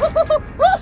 ほほほほ